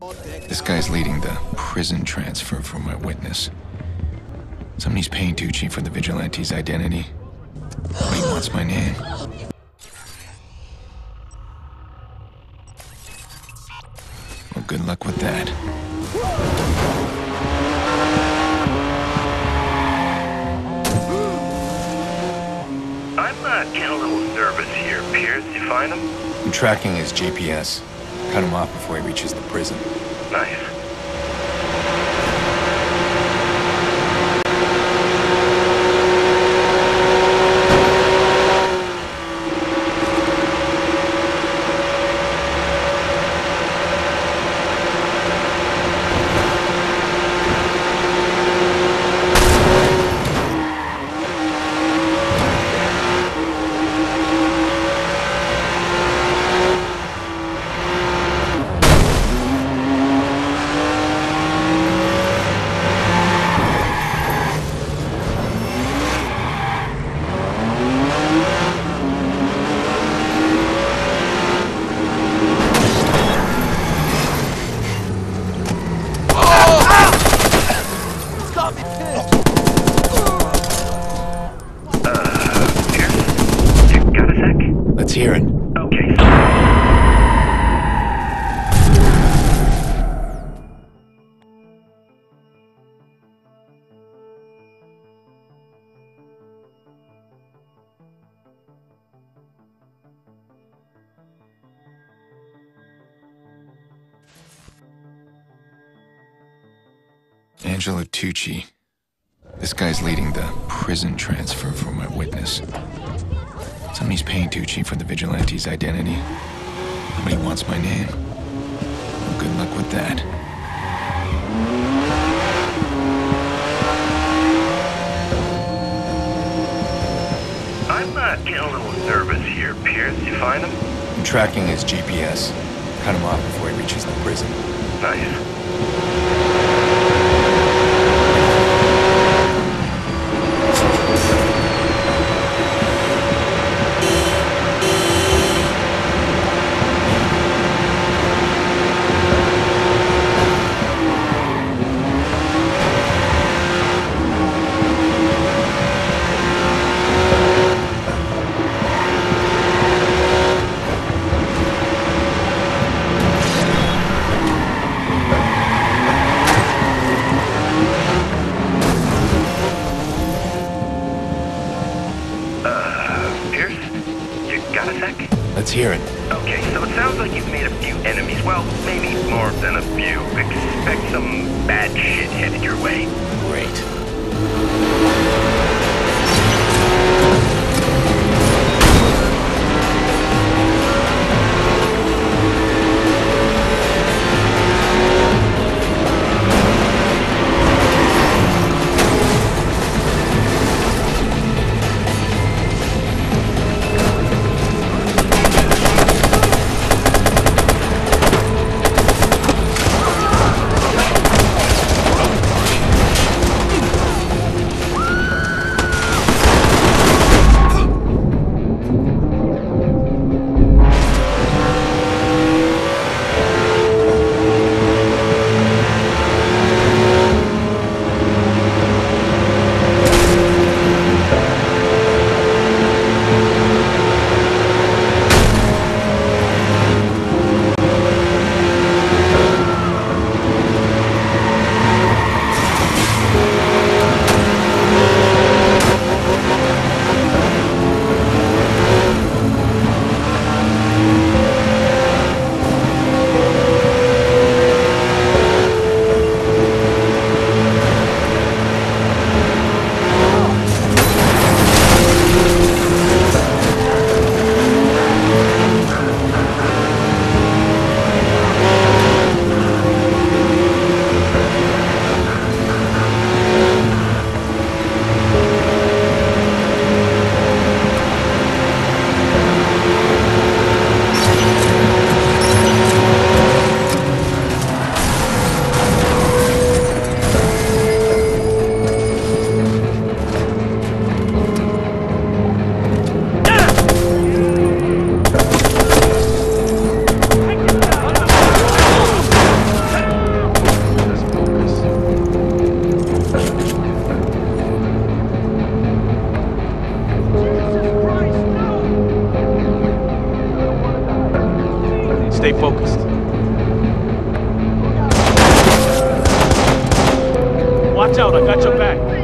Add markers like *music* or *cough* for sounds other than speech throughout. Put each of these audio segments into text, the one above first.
This guy's leading the prison transfer for my witness. Somebody's paying Tucci for the vigilante's identity. But he wants my name. Well, good luck with that. I'm uh, getting a little nervous here, Pearce. You find him? I'm tracking his GPS. Cut him off before he reaches the prison. Nice. Pearce? You got a sec? Let's hear. Okay. Angelo Tucci. This guy's leading the prison transfer for my witness. Somebody's paying Tucci for the vigilante's identity. He wants my name. Well, good luck with that. I'm uh, getting a little nervous here, Pearce. You find him? I'm tracking his GPS. Cut him off before he reaches the prison. Nice. Stay focused. Watch out, I got your back.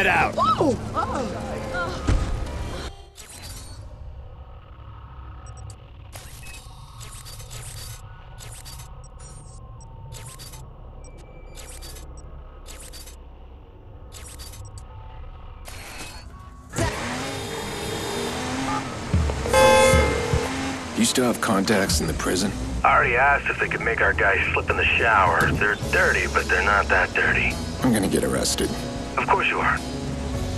Get out. You still have contacts in the prison? I already asked if they could make our guys slip in the shower. They're dirty, but they're not that dirty. I'm gonna get arrested. Of course you are.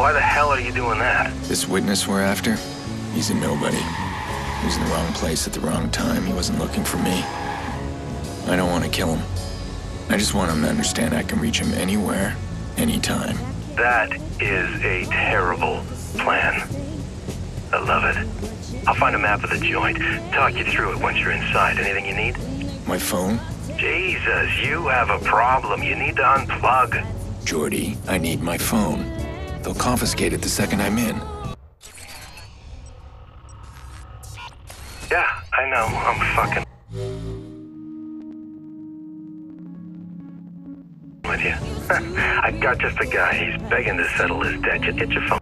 Why the hell are you doing that? This witness we're after, he's a nobody. He was in the wrong place at the wrong time. He wasn't looking for me. I don't want to kill him. I just want him to understand I can reach him anywhere, anytime. That is a terrible plan. I love it. I'll find a map of the joint, talk you through it once you're inside. Anything you need? My phone? Jesus, you have a problem. You need to unplug. Jordi, I need my phone. They'll confiscate it the second I'm in. Yeah, I know. I'm fucking with you. *laughs* I got just a guy. He's begging to settle his debt. Just get your phone.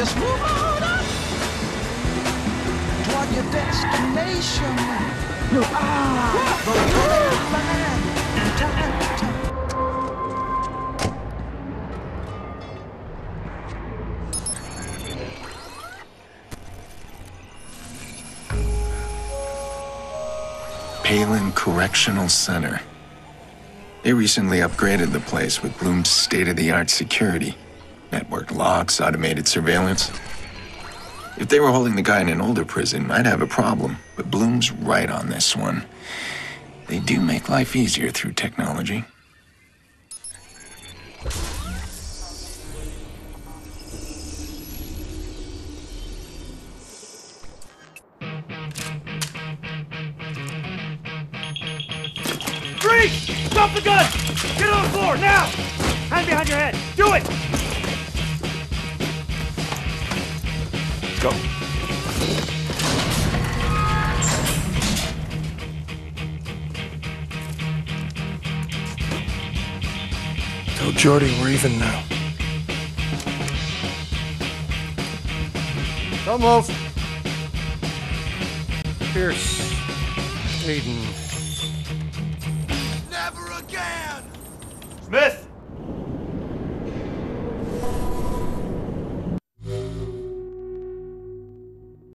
Just move on up toward your destination. Ah, though you may find to time. Palin Correctional Center. They recently upgraded the place with Blume's state of the art security network locks, automated surveillance. If they were holding the guy in an older prison, I'd have a problem. But Blume's right on this one. They do make life easier through technology. Freeze! Drop the gun! Get on the floor, now! Hand behind your head! Do it! Go. Tell Jordi we're even now. Don't move. Pearce. Aiden.